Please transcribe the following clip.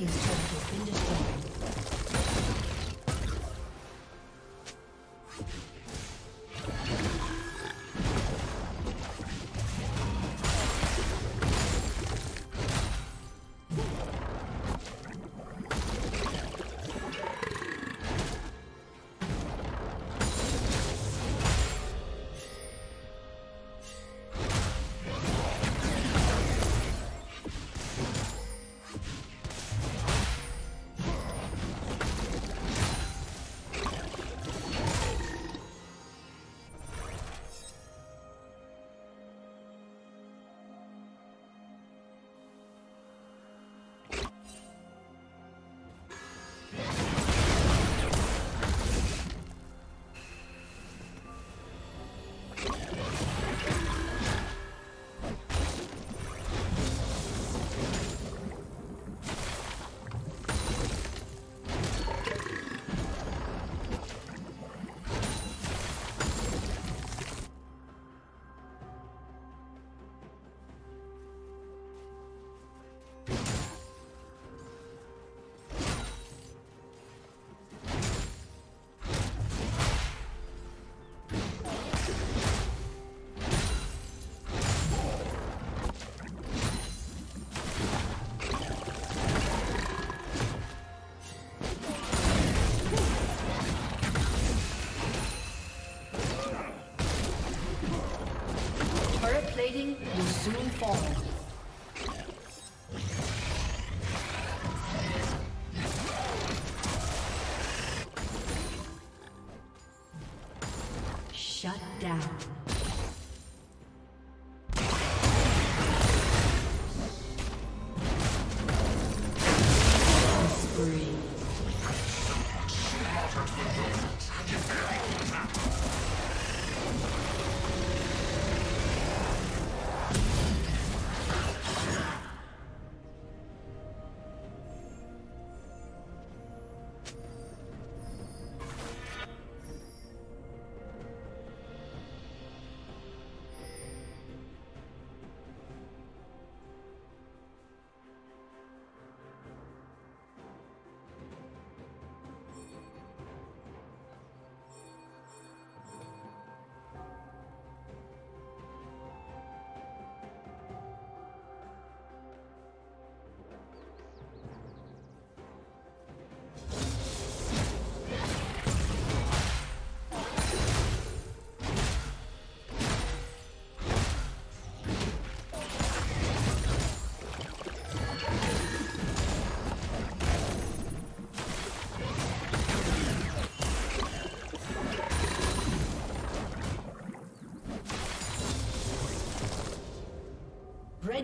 team's